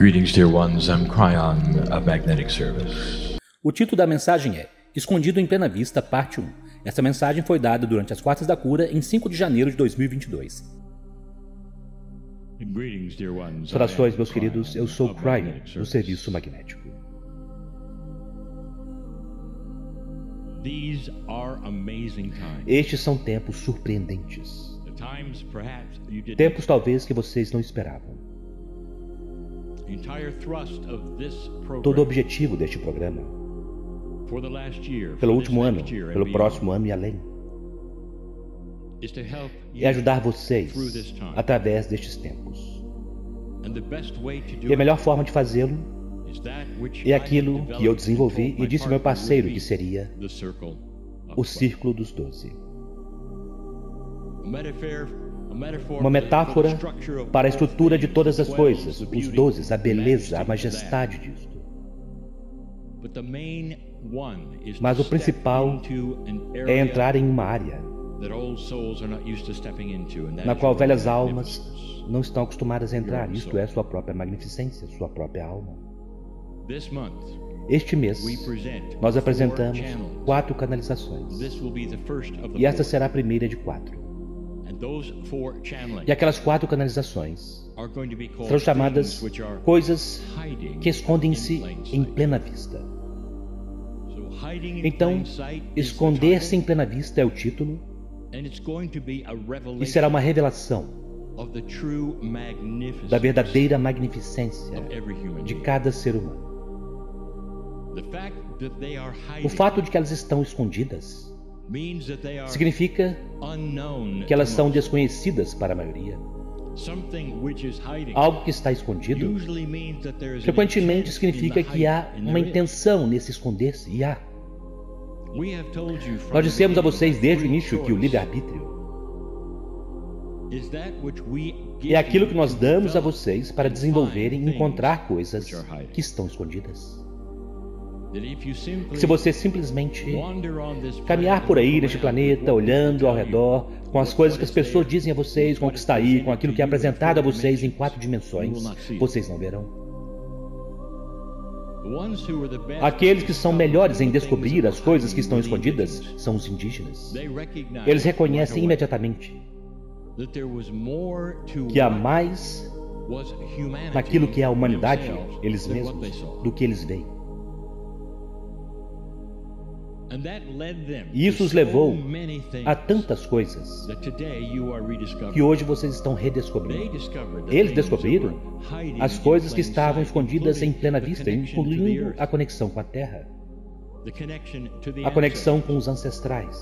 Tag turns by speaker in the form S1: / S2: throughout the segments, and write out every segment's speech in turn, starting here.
S1: Greetings, dear ones. I'm Cryon of Magnetic Service.
S2: O título da mensagem é Escondido em Plena Vista, Parte 1. Essa mensagem foi dada durante as Quartas da Cura em 5 de janeiro de 2022.
S3: Saudações, meus queridos. Eu sou Cryon, do Serviço Magnético. Estes são tempos surpreendentes. Tempos talvez que vocês não esperavam. Todo o objetivo deste programa, pelo último ano, pelo próximo ano e além, é ajudar vocês através destes tempos. E a melhor forma de fazê-lo é aquilo que eu desenvolvi e disse ao meu parceiro que seria o Círculo dos Doze. Uma metáfora para a estrutura de todas as coisas, os dozes, a beleza, a majestade disto. Mas o principal é entrar em uma área na qual velhas almas não estão acostumadas a entrar, isto é, sua própria magnificência, sua própria alma. Este mês, nós apresentamos quatro canalizações. E esta será a primeira de quatro. E aquelas quatro canalizações serão chamadas coisas que escondem-se em plena vista. Então, esconder-se em plena vista é o título, e será uma revelação da verdadeira magnificência de cada ser humano. O fato de que elas estão escondidas significa que elas são desconhecidas para a maioria. Algo que está escondido frequentemente significa que há uma intenção nesse esconder-se, e há. Nós dissemos a vocês desde o início que o livre-arbítrio é aquilo que nós damos a vocês para desenvolverem e encontrar coisas que estão escondidas. Se você simplesmente caminhar por aí neste planeta, olhando ao redor, com as coisas que as pessoas dizem a vocês, com o que está aí, com aquilo que é apresentado a vocês em quatro dimensões, vocês não verão. Aqueles que são melhores em descobrir as coisas que estão escondidas são os indígenas. Eles reconhecem imediatamente que há mais naquilo que é a humanidade, eles mesmos, do que eles veem. E isso os levou a tantas coisas que hoje vocês estão redescobrindo. Eles descobriram as coisas que estavam escondidas em plena vista, incluindo a conexão com a Terra, a conexão com os ancestrais.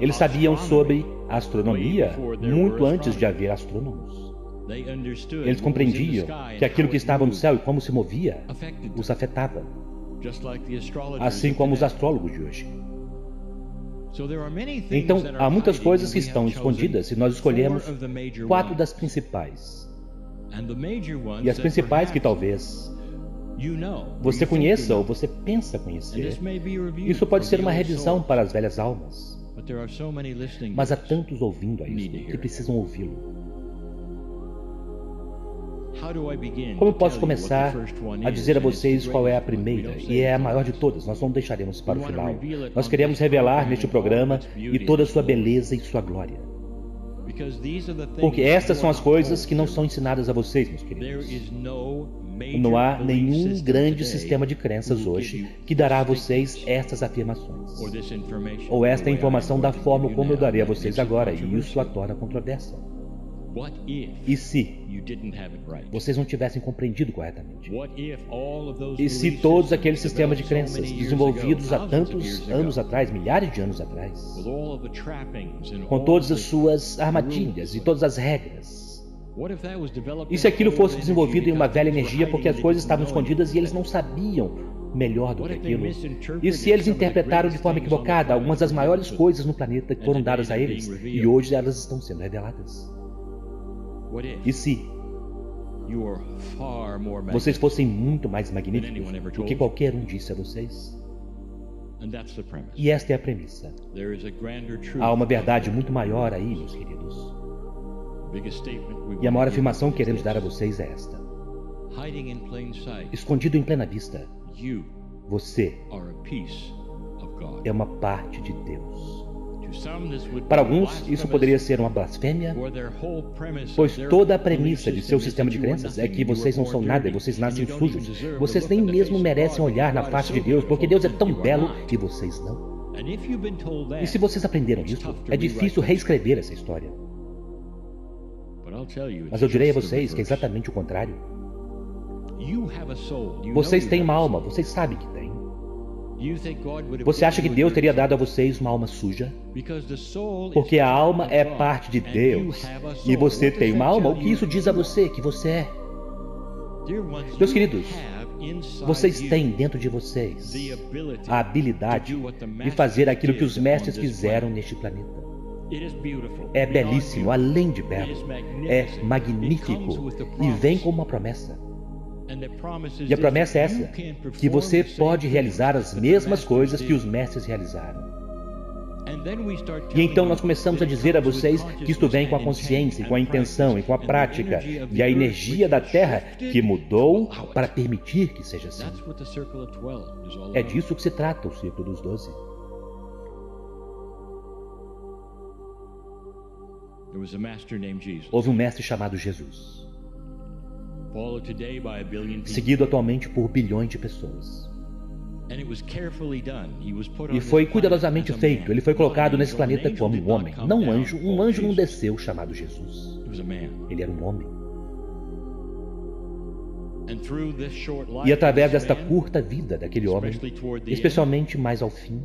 S3: Eles sabiam sobre a astronomia muito antes de haver astrônomos. Eles compreendiam que aquilo que estava no céu e como se movia os afetava assim como os astrólogos de hoje. Então, há muitas coisas que estão escondidas e nós escolhemos quatro das principais. E as principais que talvez você conheça ou você pensa conhecer. Isso pode ser uma revisão para as velhas almas. Mas há tantos ouvindo a isso que precisam ouvi-lo. Como posso começar a dizer a vocês qual é a primeira e é a maior de todas? Nós não deixaremos para o final. Nós queremos revelar neste programa e toda a sua beleza e sua glória. Porque estas são as coisas que não são ensinadas a vocês, meus queridos. Não há nenhum grande sistema de crenças hoje que dará a vocês estas afirmações ou esta informação da forma como eu darei a vocês agora, e isso a torna controversa. E se vocês não tivessem compreendido corretamente? E se todos aqueles sistemas de crenças desenvolvidos há tantos anos atrás, milhares de anos atrás, com todas as suas armadilhas e todas as regras, e se aquilo fosse desenvolvido em uma velha energia porque as coisas estavam escondidas e eles não sabiam melhor do que aquilo? E se eles interpretaram de forma equivocada algumas das maiores coisas no planeta que foram dadas a eles e hoje elas estão sendo reveladas? E se vocês fossem muito mais magníficos do que qualquer um disse a vocês? E esta é a premissa. Há uma verdade muito maior aí, meus queridos. E a maior afirmação que queremos dar a vocês é esta. escondido em plena vista. Você é uma parte de Deus. Para alguns, isso poderia ser uma blasfêmia, pois toda a premissa de seu sistema de crenças é que vocês não são nada, vocês nascem sujos. Vocês nem mesmo merecem olhar na face de Deus, porque Deus é tão belo e vocês não. E se vocês aprenderam isso, é difícil reescrever essa história. Mas eu direi a vocês que é exatamente o contrário. Vocês têm uma alma, vocês sabem que têm. Você acha que Deus teria dado a vocês uma alma suja? Porque a alma é parte de Deus. E você tem uma alma. O que isso diz a você que você é? Meus queridos, vocês têm dentro de vocês a habilidade de fazer aquilo que os mestres fizeram neste planeta. É belíssimo, além de belo. É magnífico e vem com uma promessa. E a promessa é essa: que você pode realizar as mesmas coisas que os mestres realizaram. E então nós começamos a dizer a vocês que isto vem com a consciência, com a intenção e com a prática e a energia da Terra que mudou para permitir que seja assim. É disso que se trata o Círculo dos Doze. Houve um mestre chamado Jesus seguido atualmente por bilhões de pessoas. E foi cuidadosamente feito. Ele foi colocado nesse planeta como um homem, não um anjo. Um anjo não desceu chamado Jesus. Ele era um homem. E através desta curta vida daquele homem, especialmente mais ao fim,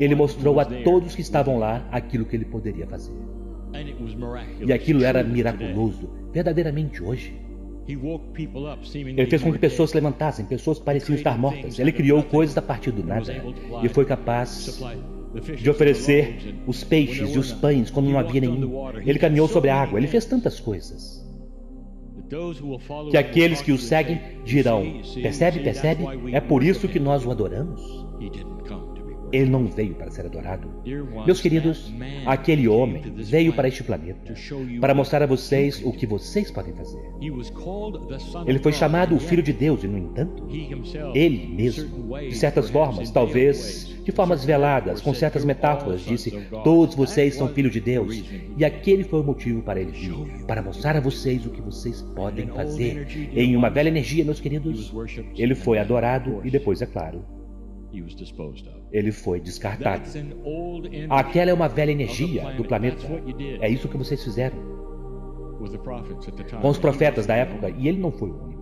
S3: ele mostrou a todos que estavam lá aquilo que ele poderia fazer. E aquilo era miraculoso, verdadeiramente hoje. Ele fez com que pessoas se levantassem, pessoas que pareciam estar mortas. Ele criou coisas a partir do nada e foi capaz de oferecer os peixes e os pães quando não havia nenhum. Ele caminhou sobre a água, ele fez tantas coisas. Que aqueles que o seguem dirão: Percebe, percebe? É por isso que nós o adoramos. Ele não veio para ser adorado. Meus queridos, aquele homem veio para este planeta para mostrar a vocês o que vocês podem fazer. Ele foi chamado o Filho de Deus e, no entanto, ele mesmo, de certas formas, talvez de formas veladas, com certas metáforas, disse: Todos vocês são filhos de Deus. E aquele foi o motivo para ele vir para mostrar a vocês o que vocês podem fazer. Em uma velha energia, meus queridos, ele foi adorado e depois, é claro, ele foi descartado. Aquela é uma velha energia do planeta. É isso que vocês fizeram com os profetas da época, e ele não foi o único.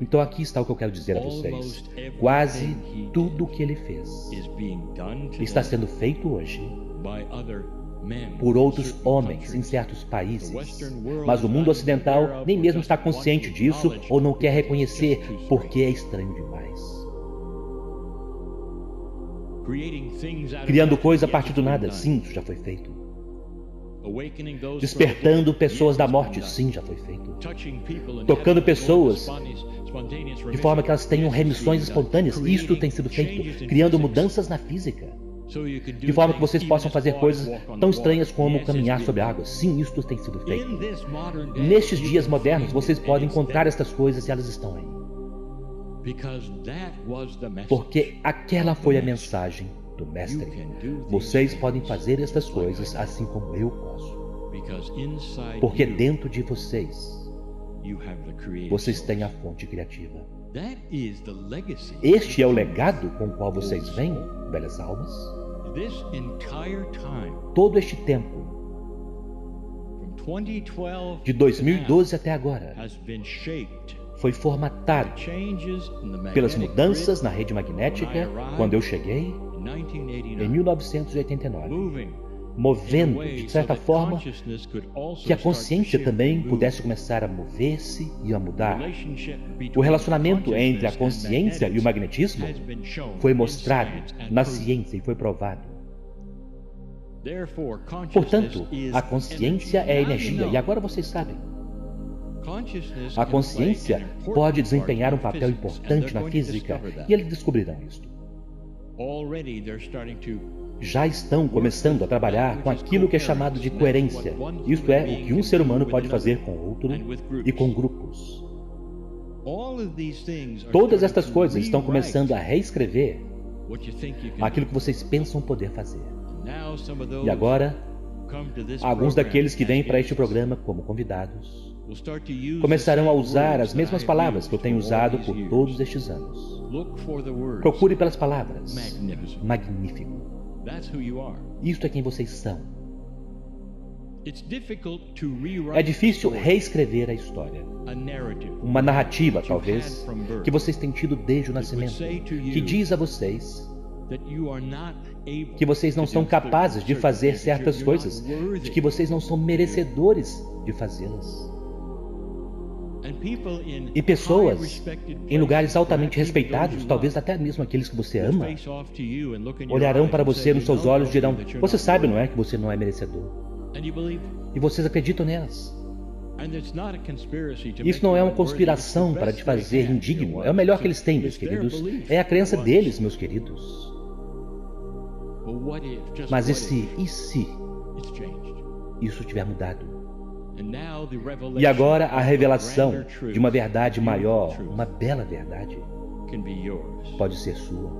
S3: Então aqui está o que eu quero dizer a vocês. Quase tudo o que ele fez está sendo feito hoje por outros homens em certos países. Mas o mundo ocidental nem mesmo está consciente disso ou não quer reconhecer porque é estranho demais criando coisa a partir do nada. Sim, isso já foi feito. Despertando pessoas da morte. Sim, já foi feito. Tocando pessoas de forma que elas tenham remissões espontâneas. Isto tem sido feito. Criando mudanças na física. De forma que vocês possam fazer coisas tão estranhas como caminhar sobre a água. Sim, isto tem sido feito. Nestes dias modernos, vocês podem encontrar estas coisas e elas estão aí. Porque aquela foi a mensagem do Mestre. Vocês podem fazer estas coisas assim como eu posso. Porque dentro de vocês, vocês têm a fonte criativa. Este é o legado com o qual vocês vêm, velhas almas. Todo este tempo, de 2012 até agora, foi formatado pelas mudanças na rede magnética quando eu cheguei em 1989, movendo, de certa forma, que a consciência também pudesse começar a mover-se e a mudar. O relacionamento entre a consciência e o magnetismo foi mostrado na ciência e foi provado. Portanto, a consciência é energia, e agora vocês sabem. A consciência pode desempenhar um papel importante na física e eles descobrirão isso. já estão começando a trabalhar com aquilo que é chamado de coerência. Isto é, o que um ser humano pode fazer com outro e com grupos. Todas estas coisas estão começando a reescrever aquilo que vocês pensam poder fazer. E agora, alguns daqueles que vêm para este programa como convidados começarão a usar as mesmas palavras que eu tenho usado por todos estes anos. Procure pelas palavras. Magnífico. Isto é quem vocês são. É difícil reescrever a história. Uma narrativa, talvez, que vocês têm tido desde o nascimento, que diz a vocês que vocês não são capazes de fazer certas coisas, de que vocês não são merecedores de fazê-las. E pessoas em lugares altamente respeitados, talvez até mesmo aqueles que você ama, olharão para você nos seus olhos e dirão: Você sabe, não é, que você não é merecedor. E vocês acreditam nelas. Isso não é uma conspiração para te fazer indigno. É o melhor que eles têm, meus queridos. É a crença deles, meus queridos. Mas e se, e se isso tiver mudado? E agora a revelação de uma verdade maior, uma bela verdade, pode ser sua.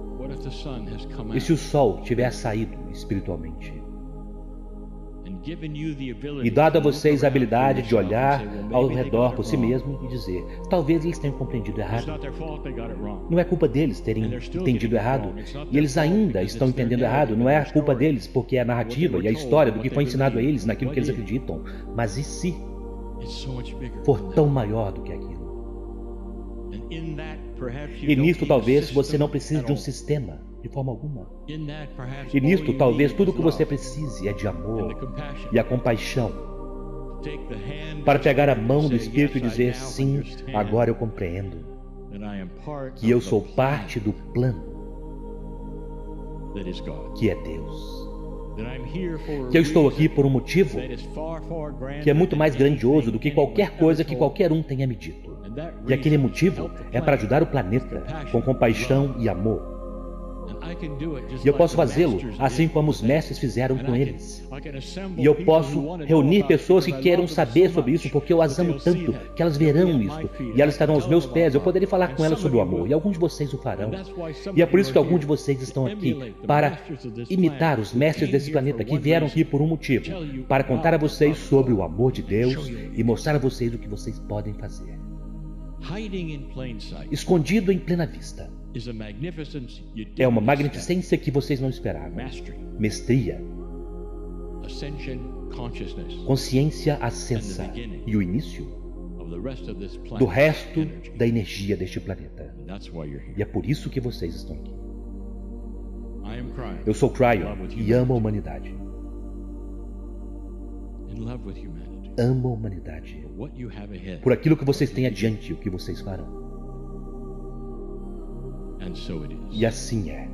S3: E se o sol tiver saído espiritualmente? E dado a vocês a habilidade de olhar ao redor por si mesmo e dizer: talvez eles tenham compreendido errado. Não é culpa deles terem entendido errado. e eles ainda estão entendendo errado. Não é a culpa deles porque é a narrativa e a história do que foi ensinado a eles naquilo que eles acreditam. Mas e se for tão maior do que aquilo? E nisto talvez você não precise de um sistema de forma alguma. E nisto, talvez tudo o que você precise é de amor e a compaixão para pegar a mão do Espírito e dizer: sim, agora eu compreendo que eu sou parte do plano que é Deus. Que eu estou aqui por um motivo que é muito mais grandioso do que qualquer coisa que qualquer um tenha me dito. E aquele motivo é para ajudar o planeta com compaixão e amor e eu posso fazê-lo assim como os mestres fizeram com eles. E eu posso reunir pessoas que queiram saber sobre isso, porque eu as amo tanto que elas verão isso e elas estarão aos meus pés. Eu poderei falar com elas sobre o amor, e alguns de vocês o farão. E é por isso que alguns de vocês estão aqui para imitar os mestres desse planeta que vieram aqui por um motivo para contar a vocês sobre o amor de Deus e mostrar a vocês o que vocês podem fazer. Escondido em plena vista. é uma magnificência que vocês não esperavam. Mestria, consciência ascensa. e o início do resto da energia deste planeta. E é por isso que vocês estão aqui. Eu sou Cryon e amo a humanidade. Amo a humanidade. Por aquilo que vocês têm adiante e o que vocês farão. E assim é.